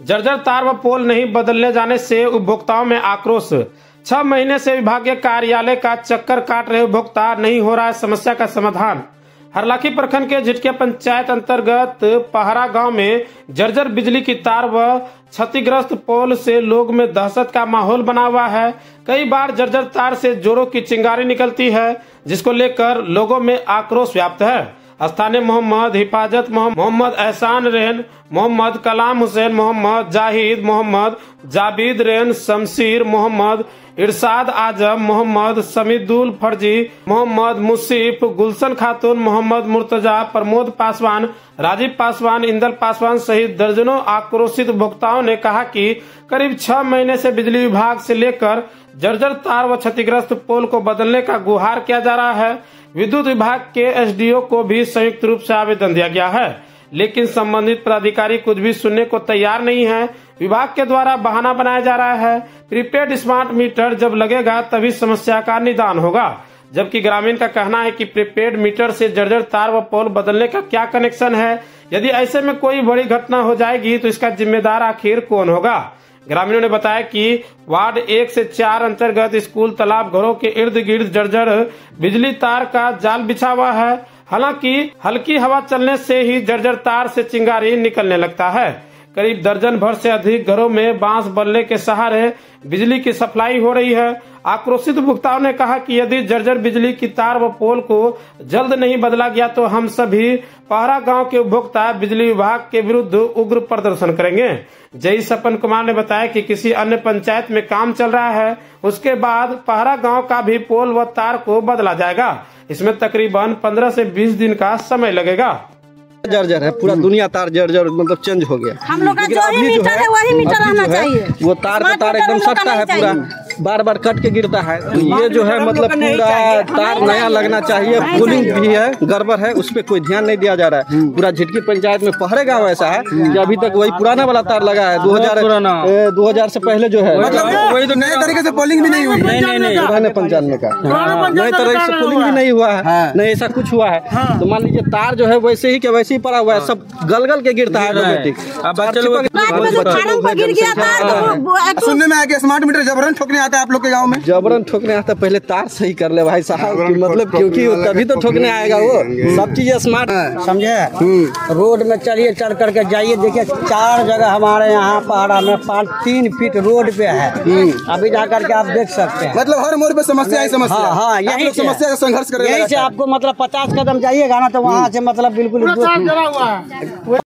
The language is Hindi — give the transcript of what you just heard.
जर्जर तार व पोल नहीं बदलने जाने से उपभोक्ताओं में आक्रोश। छह महीने से विभागीय कार्यालय का चक्कर काट रहे उपभोक्ता, नहीं हो रहा है समस्या का समाधान। हरलाखी प्रखंड के झिटके पंचायत अंतर्गत पहरा गाँव में जर्जर बिजली की तार व क्षतिग्रस्त पोल से लोग में दहशत का माहौल बना हुआ है। कई बार जर्जर तार से जोरों की चिंगारी निकलती है, जिसको लेकर लोगों में आक्रोश व्याप्त है। स्थानीय मोहम्मद, हिफाजत मोहम्मद एहसान रेन मोहम्मद कलाम हुसैन, मोहम्मद जाहिद, मोहम्मद जाबिद रेन शमशीर मोहम्मद इरशाद आज़म, मोहम्मद समीदुल फर्जी, मोहम्मद मुसीफ गुलशन खातून, मोहम्मद मुर्तजा प्रमोद पासवान, राजीव पासवान, इंदर पासवान सहित दर्जनों आक्रोशित उपभोक्ताओं ने कहा कि करीब छह महीने से बिजली विभाग से लेकर जर्जर तार व क्षतिग्रस्त पोल को बदलने का गुहार किया जा रहा है। विद्युत विभाग के एसडीओ को भी संयुक्त रूप से आवेदन दिया गया है। लेकिन संबंधित प्राधिकारी कुछ भी सुनने को तैयार नहीं है। विभाग के द्वारा बहाना बनाया जा रहा है। प्रीपेड स्मार्ट मीटर जब लगेगा, तभी समस्या का निदान होगा। जबकि ग्रामीण का कहना है कि प्रीपेड मीटर से जर्जर तार व पोल बदलने का क्या कनेक्शन है? यदि ऐसे में कोई बड़ी घटना हो जाएगी तो इसका जिम्मेदार आखिर कौन होगा? ग्रामीणों ने बताया कि वार्ड एक से चार अंतर्गत स्कूल, तालाब, घरों के इर्द गिर्द जर्जर, बिजली तार का जाल बिछा हुआ है। हालाँकि, हल्की हवा चलने से ही जर्जर तार से चिंगारी निकलने लगता है। करीब दर्जन भर से अधिक घरों में बाँस बल्ले के सहारे बिजली की सप्लाई हो रही है। आक्रोशित उपभोक्ताओं ने कहा कि यदि जर्जर बिजली की तार व पोल को जल्द नहीं बदला गया तो हम सभी पहरा गाँव के उपभोक्ता बिजली विभाग के विरुद्ध उग्र प्रदर्शन करेंगे। जय सपन कुमार ने बताया कि किसी अन्य पंचायत में काम चल रहा है उसके बाद पहरा गाँव का भी पोल व तार को बदला जाएगा। इसमें तकरीबन 15 से 20 दिन का समय लगेगा। जर्जर है पूरा दुनिया तार जर्जर मतलब चेंज हो गया। हम लोग का जो ही जो मीटर है वही मीटर रहना चाहिए। वो तार का तार एकदम सटता है पूरा। बार बार कट के गिरता है। तो ये जो है मतलब पूरा तार नया लगना चाहिए पुलिंग भी है गड़बड़ है उस पर कोई ध्यान नहीं दिया जा रहा है। पूरा झिटकी पंचायत में पहरे गाँव ऐसा है कि अभी तक वही पुराना वाला तार लगा है दो हज़ार दो हज़ार से पहले जो है। वही तो नए तरीके से पोलिंग भी नहीं हुई। नहीं नहीं नहीं। पुराने पंचानवे का। नए तरह से पुलिंग भी नहीं हुआ है। नहीं ऐसा कुछ हुआ है। तो मान लीजिए तार जो है वैसे ही के वैसे ही पड़ा हुआ है सब गल गल के गिरता है ऑटोमेटिक रात में जो खाना पर गिर गया था तो तो सुनने में आया स्मार्ट मीटर जबरन ठोकने आता है आप लोग के गाँव में? जबरन ठोकने आता पहले तार सही कर ले भाई साहब मतलब क्योंकि तभी तो ठोकने आएगा वो। सब चीज़ स्मार्ट समझे? रोड में चलिए चढ़ करके जाइए देखिए चार जगह हमारे यहाँ पहाड़ा में पाँच तीन फीट रोड पे है। अभी जा करके आप देख सकते हैं। मतलब हर मोड़ पे समस्या ही समस्या। हाँ हाँ यही समस्या का संघर्ष कर यही से आपको मतलब पचास कदम जाइएगा ना तो वहाँ से मतलब बिल्कुल